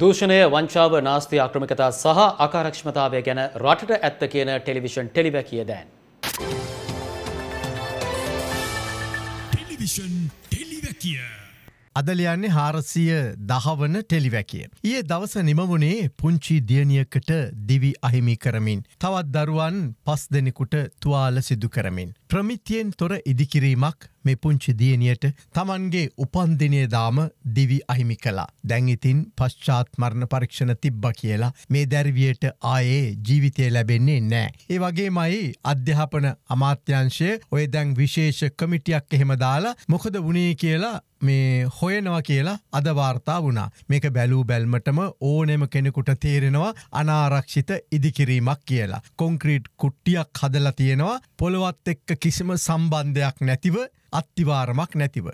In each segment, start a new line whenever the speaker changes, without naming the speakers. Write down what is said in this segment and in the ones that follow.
දූෂණය වංචාව නාස්ති ආක්‍රමිකතා සහ අකාරක්ෂමතාවය ගැන රටට ඇත්ත කියන ටෙලිවිෂන් ටෙලිවැකිය දෑන්.
ටෙලිවිෂන් ටෙලිවැකිය.
අදලයන්නේ හාරසිය දහවන ටෙලිවැකිය. ඒ දවස නිමවුණේ පුංචි දියනියකට දිවි අහිමි කරමින්. තවත් දරුවන් පස් දෙනෙකුට තුවාල සිදු කරමින්. ප්‍රමිතියෙන් තොර ඉදිකිරීමක් මේ පුංචි දියනියට තමන්ගේ උපන්දිනය දාම දිවි අහිමි කලා. දැංඉතින් පශ්චාත් මරණ පරීක්ෂණ තිබ්බ කියලා මේ දැරිවියට ආයේ ජීවිතය ලැබෙන්නේ නෑ. ඒ වගේ මයි අධ්‍යාපන අමාත්‍යංශය ඔය දැන් විශේෂ කමිටියක් එහෙම දාලා මොකද වනේ කියලා මේ හොයනවා කියලා අදවාර්තා වුණා මේක බැලූ බැල්මටම ඕනෙම කෙනෙකුට තේරෙනවා අනාරක්ෂිත ඉදිකිරීමක් කියලා. කොංක්‍රීට් කුට්ටියක් හදලා තියෙනවා පොළොවත් එක්ක කිසිම සම්බන්ධයක් නැතිව අත්තිවාරමක් නැතිව.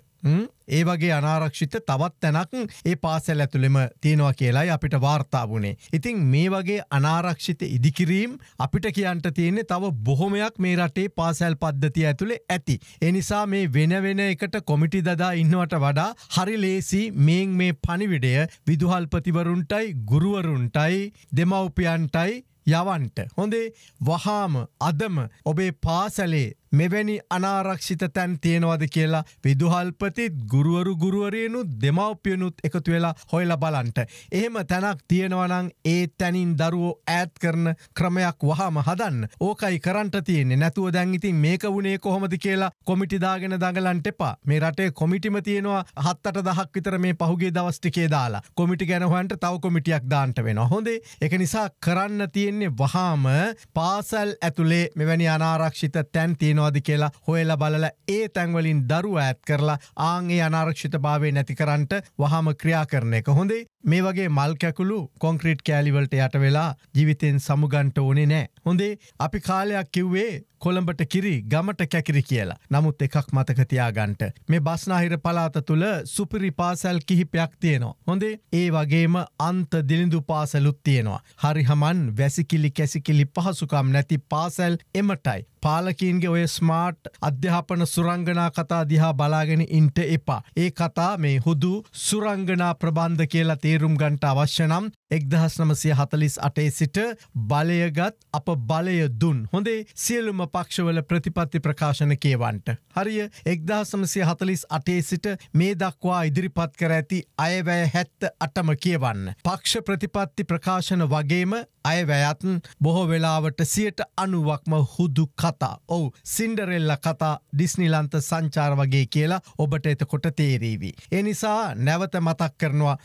ඒ වගේ අනාරක්ෂිත තවත් තැනක් ඒ පාසැල් ඇතුළෙම තියෙනවා කියලායි අපිට වාර්තා වුණේ. ඉතිං මේ වගේ අනාරක්ෂිත ඉදිකිරීම් අපිට කියන්ට තියෙන්නේ තව බොහොමයක් මේ රටේ පාසැල් පද්ධතිය ඇතුළේ ඇති. එනිසා මේ වෙන වෙන එකට කොමිටි දදා ඉන්නවට වඩා හරි ලේසි මේන් මේ පනිවිඩය විදුහල්පතිවරුන්ටයි ගුරුවරුන්ටයි දෙමව්පියන්ටයි යවන්ට. හොඳේ වහාම අදම ඔබේ පාසැලේ මෙවැනි අනාරක්ෂිත තැන් තියෙනවද කියලා විදුහල්පතිත් ගුරුවරු ගුරුවරයනුත් දෙමව්පියනුත් එකතු වෙලා හොයල බලන්ට. එහෙම තැනක් තියෙනවනං ඒ තැනින් දරුවෝ ඇත් කරන ක්‍රමයක් වහම හදන්න. ඕකයි කරන්ට තියෙන්නේ. නැතුව දැන්ඉතින් මේක වුණේ කොහොමද කියලා කොමිටිදාගෙන දඟලන්ට එපා. මේ රටේ කොමිටිම තියෙනවා හත්තට දහක් විතර මේ පහුගේ දවස්ටිකේ දාලා. කොමිටි ගැනහන්ට තව කොමිටියක් දාන්ට වෙන හොඳේ? එක නිසා කරන්න තියෙන්නේ වහාම පාසල් ඇතුළේ මෙවැනි අනාරක්ෂිත තැන් තියෙන තියෙනවාද කියලා හොයල බලල ඒ තැන්වලින් දරුව ඇත් කරලා ආන්ගේ අනාරක්ෂිත භාවය නැති කරන්නට වහම ක්‍රියා කරන එක හොඳේ. මේ වගේ මල් කැකුළු කොංක්‍රීට් කෑලිවලට යට වෙලා ජීවිතෙන් සමුගන්ට ඕනේ නෑ. හොඳේ අපි කාලයක් කිව්වේ කොළඹට කිරි ගමට කැකිරි කියලා. නමුත් එකක් මතකතියාගන්ට. මේ බස්නාහිර පලාත තුළ සුපිරි පාසැල් කිහිපයක් තියෙනවා. හොඳේ ඒ වගේම අන්ත දිලිඳු පාසැලුත් තියෙනවා. හරි හමන් වැසිකිලි කැසිකිලි පහසුකම් නැති පාසැල් එමටයි. පාලකින්ගේ ඔය ස්මාර්ට් අධ්‍යාපන සුරංගනා කතා දිහා බලාගෙන ඉන්ට එපා. ඒ කතා මේ හුදු සුරංගනා ප්‍රබන්ධ කියලා තේරුම් ගන්ට අවශ්‍ය නම් එක්දහස් නමසය හතලිස් අටේ සිට බලයගත් අප බලය දුන්. හොඳේ සියලුම පක්ෂවල ප්‍රතිපත්ති ප්‍රකාශන කියවන්ට. හරිය එක්දහසමසය හතලිස් අටේ සිට මේ දක්වා ඉදිරිපත් කර ඇති අයවැය හැත්ත අටම කියවන්න. පක්ෂ ප්‍රතිපත්ති ප්‍රකාශන වගේම අයවැයත්න් බොහෝ වෙලාවට සියට අනුවක්ම හුදු කතා. ඔවු සින්ඩරෙල්ල කතා ඩිස්නිලන්ත සංචාර වගේ කියලා ඔබට එතකොට තේරීවී. එනිසා නැවත මතක් කරනවා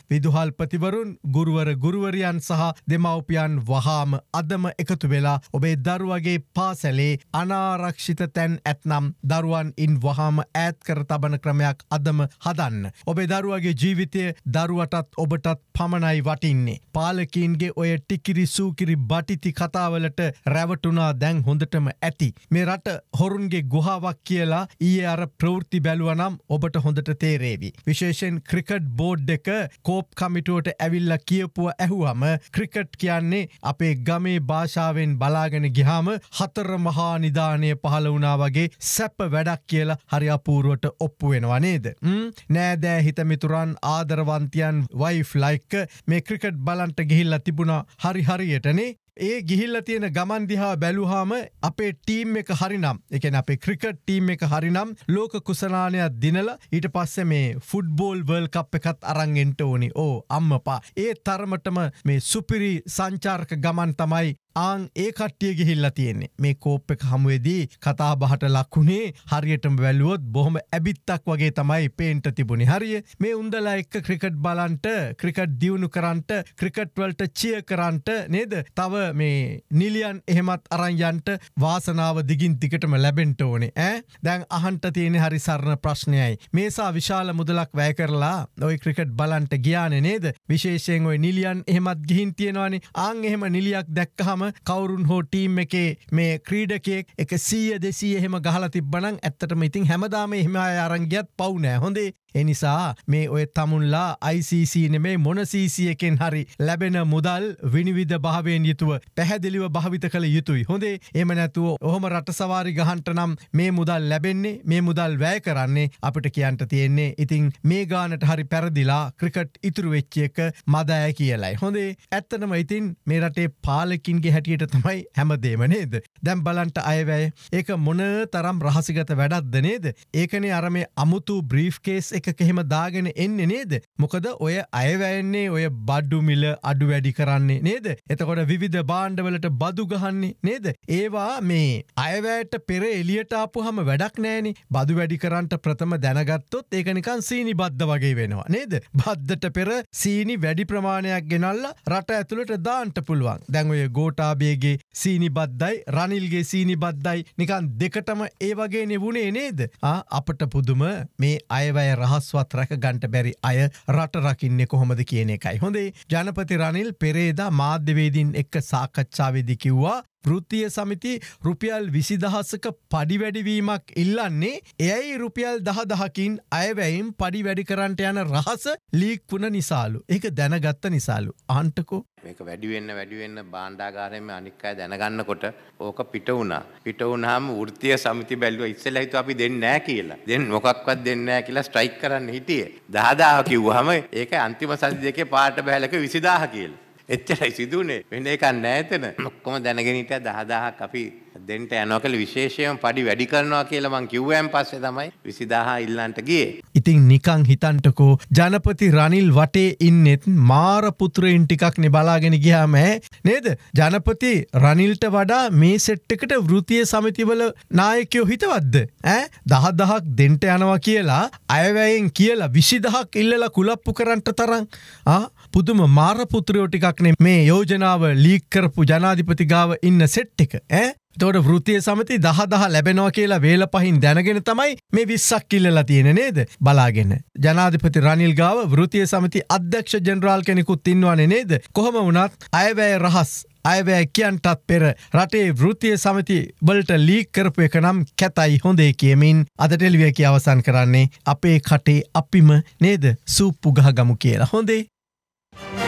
විදුහල්පතිවරුන් ගුරුවර ගුරුවරියන් සහ දෙමව්පියන් වහාම අදම එකතු වෙලා ඔබේ දරුවගේ පාසැලේ අනාරක්ෂිත තැන් ඇත්නම් දරුවන් ඉන් වහාම ඈත් කර තබන ක්‍රමයක් අදම හදන්න. ඔබේ දරුවගේ ජීවිතය දරුවටත් ඔබටත් පමණයි වටින්නේ. පාලකින්ගේ ඔය ටිකිරි සූකිරි බටිති කතාවලට රැවටුනා දැන් හොඳටම ඇති. මේ රට හොරුන්ගේ ගුහාවක් කියලා ඊය අර ප්‍රවෘත්ති බැලුවනම් ඔබට හොඳට තේරේවි. විශේෂෙන් ක්‍රිකට් බෝඩ් එක කෝප් කමිටුවට ඇවිල්ල කියපුව ඇහුවම ක්‍රිකට් කියන්නේ අපේ ගමේ භාෂාවෙන් බලාගෙන ගිහාම හතර මහා නිධානය පහළ වුණා වගේ සැප වැඩක් කියලා හරි අපූරුවට ඔප්පු වෙනවා නේද. නෑදෑ හිතමිතුරන් ආදරවන්තියන් වයිෆ් ලයික්ක මේ ක්‍රිකට් බලන්ට ගිහිල්ල තිබුණා හරි හරියටනේ ඒ ගිහිල්ල තියෙන ගමන් දිහා බැලුහාම අපේ ටීම් එක හරිනම් එකන අපේ ක්‍රිකට් ටීම් එක හරිනම් ලෝක කුසනානයක් දිනල ඊට පස්ස මේ ෆුඩ්බෝල් වර්ල් කප් එකත් අරංගෙන්ට ඕනි. ඕ අම්මපා. ඒ තරමටම මේ සුපිරි සංචාර්ක ගමන් තමයි ආං ඒ කට්ටිය ගිහිල්ලා තියෙන්නේ. මේ කෝප් එක හමුවේදී කතා බහට ලක්වුණේ හරියටම වැල්ලුවොත් බොහොම ඇබිත්තක් වගේ තමයි පේන්ට තිබුණේ. හරිය? මේ උන්දලා එක්ක ක්‍රිකට් බලන්ට ක්‍රිකට් දියුණු කරන්ට ක්‍රිකට්වලට චිය කරන්ට නේද? තව මේ නිලියන් එහෙමත් අරංයන්ට වාසනාව දිගින් දිගටම ලැබෙන්ට ඕනේ. ඇ දැන් අහන්ට තියෙන හරි සරණ ප්‍රශ්නයයි. මේසා විශාල මුදලක් වැය කරලා ඔයි ක්‍රිකට් බලන්ට ගියාන නේද? විශේෂයෙන් ඔය නිලියන් එහෙමත් ගිහින් තියෙනවානි. ආං එහෙම නිලියක් දැක්කහම කවරුන් හෝ ටීම් එකේ මේ ක්‍රීඩකෙක් එක සීය දෙසී එහෙම ගහලා තිබ්බනං ඇත්තටම ඉතින් හැමදාම එහෙම අරංගියත් පවුනෑ හොඳේ එනිසා මේ ඔය තමුන්ලා ICC නෙමේ මොනසීසි එකෙන් හරි ලැබෙන මුදල් විනිවිධ භාවයෙන් යුතුව පැහැදිලිව භාවිත කළ යුතුයි. හොඳේ එම නැතුව ඔහොම රට සවාරි ගහන්ට නම් මේ මුදල් ලැබෙන්නේ මේ මුදල් වැෑ කරන්නේ අපිට කියන්ට තියෙන්නේ ඉතිං මේ ගානට හරි පැරදිලා ක්‍රිකට් ඉතුරු වෙච්චියක මදෑ කියලයි. හොඳේ ඇත්තනම ඉතින් මේ රටේ පාලකින්ගේ හැටියට තමයි හැමදේම නේද? දැම් බලන්ට අයවැය ඒක මොන තරම් රහසිගත වැඩක්ද නේද? ඒකනේ අරම අමුතු බ්‍රීෆ්කේස් එක කෙහෙම දාගෙන එන්නේ නේද? මොකද ඔය අයවැයන්නේ ඔය බඩ්ඩු මිල අඩු වැඩි කරන්නේ නේද? එතකොට විවිධ බාණ්ඩවලට බදු ගහන්නේ නේද? ඒවා මේ අයවැයට පෙර එලියට ආපු හම වැඩක් නෑනි බදු වැඩි කරන්ට ප්‍රථම දැනගත්තොත් ඒකනිකන් සීනි බද්ධ වගේ වෙනවා නේද? බද්ධට පෙර සීනි වැඩි ප්‍රමාණයක් ගෙනල්ල රට ඇතුළට දාන්ට පුළුවන්. දැන්ඔය ගෝටාබේගේ සීනි බද්දයි රනිල්ගේ සීනි බද්දයි නිකන් දෙකටම ඒ වගේ නෙවුණේ නේද? අපට පුදුම මේ අයවැය රහස්වත් රැක ගන්ට බැරි අය රට රකින්න කොහොමද කියන එකයි. හොඳේ ජනපති රනිල් පෙරේදා මාධ්‍යවේදීන් එක්ක සාකච්ඡාවේදි කිව්වා වෘත්තිය සමිති රුපියල් විසිදහස්සක පඩිවැඩිවීමක් ඉල්ලන්නේ එයයි රුපියල් දහ දහකින් අයවැයිම් පඩි වැඩි කරන්ට යන රහස ලීක් වුණ නිසාලු එක දැනගත්ත නිසාලු ආන්ටකෝ
මේක වැඩිවෙන්න වැඩිවෙන්න බාණ්ඩාගාරයම අනික් අය දැනගන්නකොට ඕක පිට වුණා. පිට වුණාම වෘත්තීය සමිති බැලුවා ඉස්සෙල්ලා හිතුවා අපි දෙන්නේ නැහැ කියලා. දැන් මොකක්වත් දෙන්නේ නැහැ කියලා ස්ට්‍රයික් කරන්න හිටියේ. 10000 කිව්වහම ඒක අන්තිම සති දෙකේ පාට බහැලක 20000 කියලා. එච්චරයි සිදුනේ. වෙන එකක් නෑ එතන. ඔක්කොම දැනගෙන හිටියා 10000ක් අපි දෙන්න යනවා කියලා විශේෂයෙන් පඩි වැඩි කරනවා කියලා මං කිව්වයන් පස්සේ තමයි 20000 ඉල්ලන්ට ගියේ.
ඉතින් නිකං හිතන්ටකෝ ජනපති රනිල් වටේ ඉන්නෙත් මාර පුත්‍රයින් ටිකක් නේ බලාගෙන ගියාම නේද? ජනපති රනිල්ට වඩා මේ සෙට්ටකට වෘතිය සමිතිවල නායකයෝ හිතවද්ද ඈ? දහ දහක් දෙන්ට යනවා කියලා අයවැයෙන් කියලා විසිදහක් ඉල්ලලා කුලප්පු කරන්ට තරම්. පුදුම මාරපුත්‍රයෝ ටිකක්නේ මේ යෝජනාව ලීක්කරපු ජනාධිපති ගාව ඉන්න සෙට් එක ඈ? තෝට වෘතිය සමති දහ දහ ලැබෙනවා කියලා වේල පහින් දැනගෙන තමයි මේ විස්සක් කිල්ලලා තියෙන නේද? බලාගෙන. ජනාධිපති රනිල් ගාව වෘතිය සමති අධ්‍යක්ෂ ජනරාල් කෙනෙකුත් ඉන්නවානේ නේද. කොහොම වනත් අයවැය රහස් අයවැය කියන්ටත් පෙර රටේ වෘතිය සමති වලට ලීක් කරපු එක නම් කැතයි හොඳේ කියමින් අද ටෙලිවියකි අවසන් කරන්නේ අපේ කටේ අපිම නේද? සූප්පු ගහ ගමු කියලා. හොඳේ. Yeah.